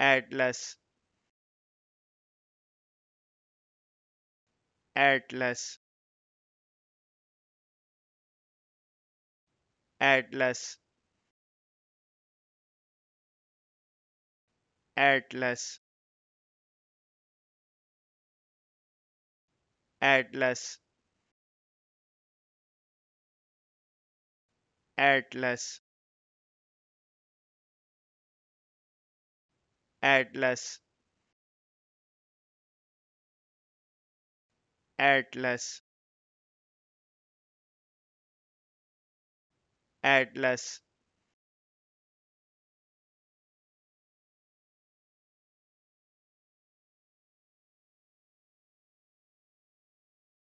atlas. Atlas. Atlas. Atlas. Atlas. Atlas atlas. Atlas. Atlas